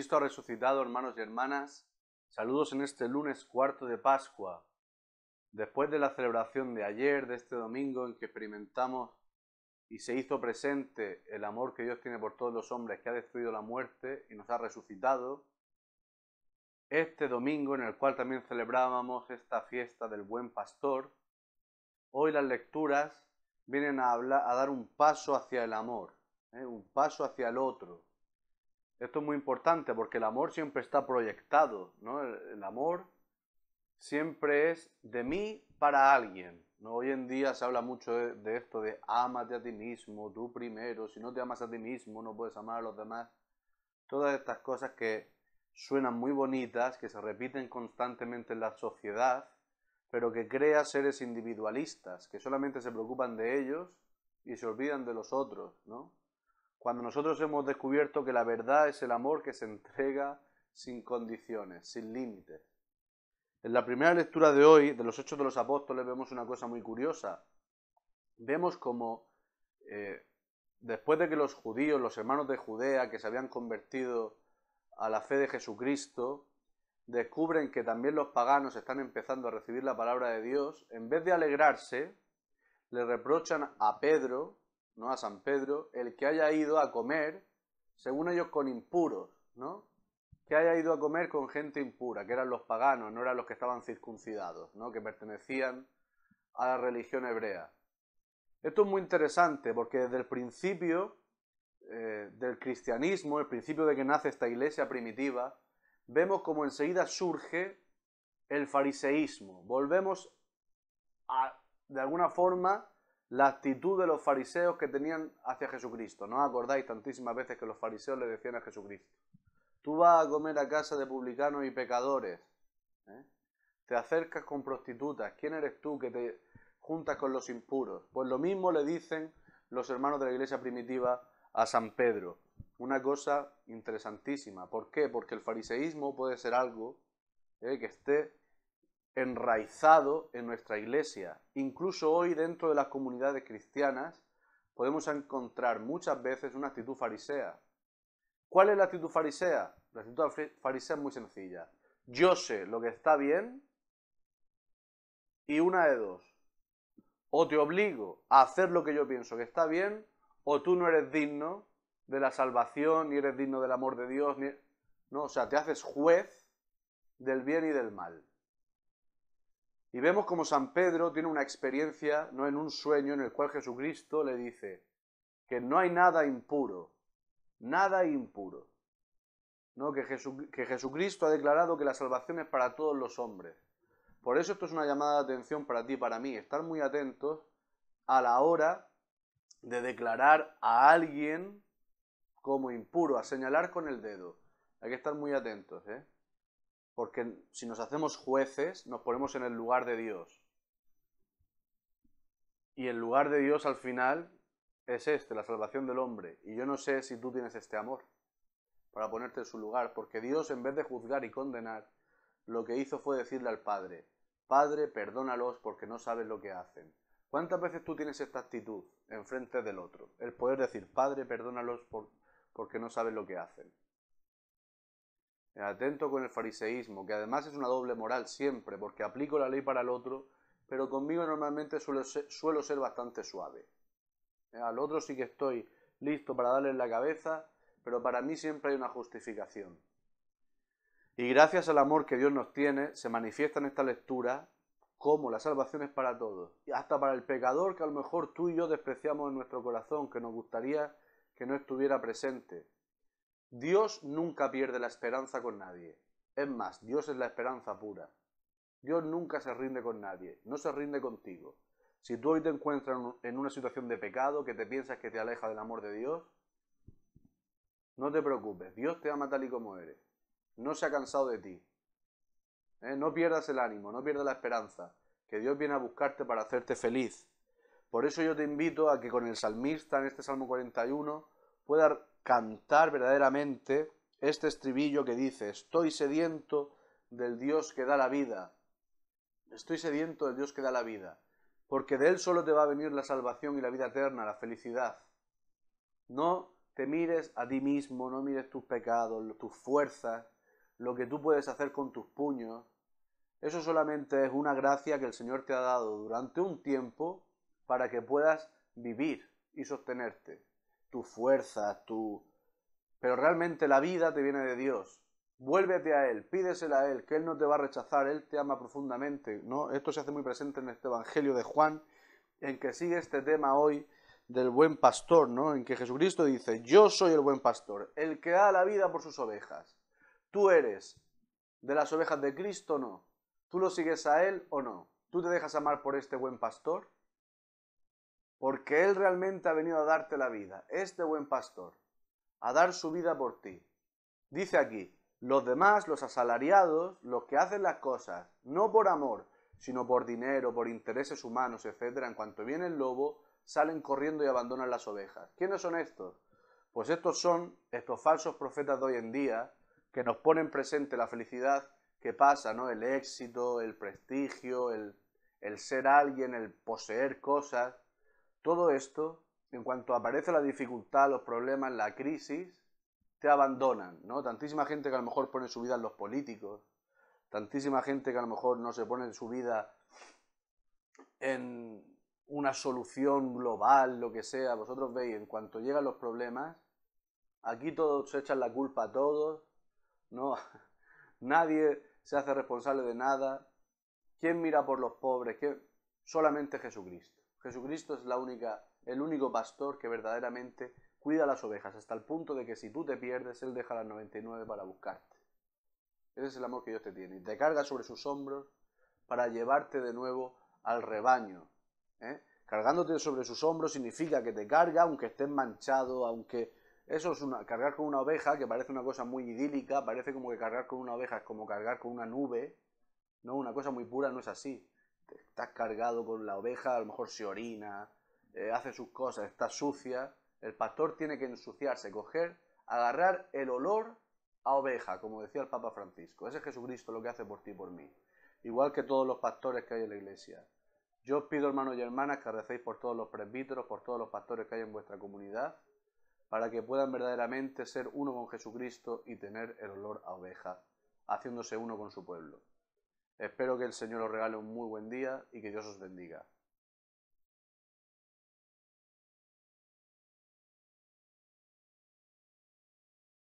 Cristo resucitado, hermanos y hermanas. Saludos en este lunes cuarto de Pascua. Después de la celebración de ayer, de este domingo, en que experimentamos y se hizo presente el amor que Dios tiene por todos los hombres, que ha destruido la muerte y nos ha resucitado, este domingo en el cual también celebrábamos esta fiesta del buen pastor, hoy las lecturas vienen a, hablar, a dar un paso hacia el amor, ¿eh? un paso hacia el otro, esto es muy importante porque el amor siempre está proyectado, ¿no? El, amor siempre es de mí para alguien. ¿no? Hoy en día se habla mucho de, esto de amate a ti mismo, tú primero, si no te amas a ti mismo no puedes amar a los demás. Todas estas cosas que suenan muy bonitas, que se repiten constantemente en la sociedad, pero que crea seres individualistas, que solamente se preocupan de ellos y se olvidan de los otros, ¿no? Cuando nosotros hemos descubierto que la verdad es el amor que se entrega sin condiciones, sin límites. En la primera lectura de hoy, de los Hechos de los Apóstoles, vemos una cosa muy curiosa. Vemos como eh, después de que los judíos, los hermanos de Judea, que se habían convertido a la fe de Jesucristo, descubren que también los paganos están empezando a recibir la palabra de Dios, en vez de alegrarse, le reprochan a Pedro ¿no? a San Pedro, el que haya ido a comer, según ellos, con impuros, ¿no? que haya ido a comer con gente impura, que eran los paganos, no eran los que estaban circuncidados, ¿no? que pertenecían a la religión hebrea. Esto es muy interesante porque desde el principio eh, del cristianismo, el principio de que nace esta iglesia primitiva, vemos como enseguida surge el fariseísmo. Volvemos a, de alguna forma, la actitud de los fariseos que tenían hacia Jesucristo. ¿No acordáis tantísimas veces que los fariseos le decían a Jesucristo? Tú vas a comer a casa de publicanos y pecadores. ¿eh? Te acercas con prostitutas. ¿Quién eres tú que te juntas con los impuros? Pues lo mismo le dicen los hermanos de la iglesia primitiva a San Pedro. Una cosa interesantísima. ¿Por qué? Porque el fariseísmo puede ser algo ¿eh? que esté enraizado en nuestra iglesia. Incluso hoy dentro de las comunidades cristianas podemos encontrar muchas veces una actitud farisea. ¿Cuál es la actitud farisea? La actitud farisea es muy sencilla. Yo sé lo que está bien y una de dos. O te obligo a hacer lo que yo pienso que está bien, o tú no eres digno de la salvación, ni eres digno del amor de Dios, ni... No, o sea, te haces juez del bien y del mal. Y vemos como San Pedro tiene una experiencia, no en un sueño, en el cual Jesucristo le dice que no hay nada impuro, nada impuro. ¿no? Que, Jesucristo ha declarado que la salvación es para todos los hombres. Por eso esto es una llamada de atención para ti y para mí. Estar muy atentos a la hora de declarar a alguien como impuro, a señalar con el dedo. Hay que estar muy atentos, ¿eh? Porque si nos hacemos jueces nos ponemos en el lugar de Dios. Y el lugar de Dios al final es este, la salvación del hombre. Y yo no sé si tú tienes este amor para ponerte en su lugar, porque Dios en vez de juzgar y condenar, lo que hizo fue decirle al Padre, Padre, perdónalos porque no saben lo que hacen. ¿Cuántas veces tú tienes esta actitud en frente del otro? El poder decir, Padre, perdónalos porque no saben lo que hacen. Atento con el fariseísmo, que además es una doble moral siempre, porque aplico la ley para el otro, pero conmigo normalmente suelo ser, bastante suave. Al otro sí que estoy listo para darle en la cabeza, pero para mí siempre hay una justificación. Y gracias al amor que Dios nos tiene, se manifiesta en esta lectura cómo la salvación es para todos, y hasta para el pecador que a lo mejor tú y yo despreciamos en nuestro corazón, que nos gustaría que no estuviera presente, Dios nunca pierde la esperanza con nadie. Es más, Dios es la esperanza pura. Dios nunca se rinde con nadie, no se rinde contigo. Si tú hoy te encuentras en una situación de pecado que te piensas que te aleja del amor de Dios, no te preocupes, Dios te ama tal y como eres. No se ha cansado de ti. ¿Eh? No pierdas el ánimo, no pierdas la esperanza, que Dios viene a buscarte para hacerte feliz. Por eso yo te invito a que con el salmista en este Salmo 41 pueda cantar verdaderamente este estribillo que dice, estoy sediento del Dios que da la vida, estoy sediento del Dios que da la vida, porque de Él solo te va a venir la salvación y la vida eterna, la felicidad. No te mires a ti mismo, no mires tus pecados, tus fuerzas, lo que tú puedes hacer con tus puños. Eso solamente es una gracia que el Señor te ha dado durante un tiempo para que puedas vivir y sostenerte. Tu fuerza, tu... Pero realmente la vida te viene de Dios. Vuélvete a Él, pídesela a Él, que Él no te va a rechazar, Él te ama profundamente. ¿no? Esto se hace muy presente en este Evangelio de Juan, en que sigue este tema hoy del buen pastor, ¿no? En que Jesucristo dice, yo soy el buen pastor, el que da la vida por sus ovejas. Tú eres de las ovejas de Cristo o no. ¿Tú lo sigues a Él o no? ¿Tú te dejas amar por este buen pastor? Porque Él realmente ha venido a darte la vida, este buen pastor, a dar su vida por ti. Dice aquí, los demás, los asalariados, los que hacen las cosas, no por amor, sino por dinero, por intereses humanos, etc., en cuanto viene el lobo, salen corriendo y abandonan las ovejas. ¿Quiénes son estos? Pues estos son estos falsos profetas de hoy en día que nos ponen presente la felicidad que pasa, ¿no? El éxito, el prestigio, el, el ser alguien, el poseer cosas. Todo esto, en cuanto aparece la dificultad, los problemas, la crisis, te abandonan, ¿no? Tantísima gente que a lo mejor pone su vida en los políticos, tantísima gente que a lo mejor no se pone su vida en una solución global, lo que sea. Vosotros veis, en cuanto llegan los problemas, aquí todos se echan la culpa a todos, ¿no? Nadie se hace responsable de nada. ¿Quién mira por los pobres? ¿Quién? Solamente Jesucristo. Jesucristo es la única, el único pastor que verdaderamente cuida las ovejas, hasta el punto de que si tú te pierdes, Él deja las 99 para buscarte. Ese es el amor que Dios te tiene. Y te carga sobre sus hombros para llevarte de nuevo al rebaño. ¿eh? Cargándote sobre sus hombros significa que te carga aunque estés manchado, aunque... Eso es una, cargar con una oveja, que parece una cosa muy idílica, parece como que cargar con una oveja es como cargar con una nube, ¿no? Una cosa muy pura no es así. Estás cargado con la oveja, a lo mejor se orina, eh, hace sus cosas, está sucia. El pastor tiene que ensuciarse, coger, agarrar el olor a oveja, como decía el Papa Francisco. Ese es Jesucristo lo que hace por ti y por mí. Igual que todos los pastores que hay en la iglesia. Yo os pido, hermanos y hermanas, que recéis por todos los presbíteros, por todos los pastores que hay en vuestra comunidad, para que puedan verdaderamente ser uno con Jesucristo y tener el olor a oveja, haciéndose uno con su pueblo. Espero que el Señor os regale un muy buen día y que Dios os bendiga.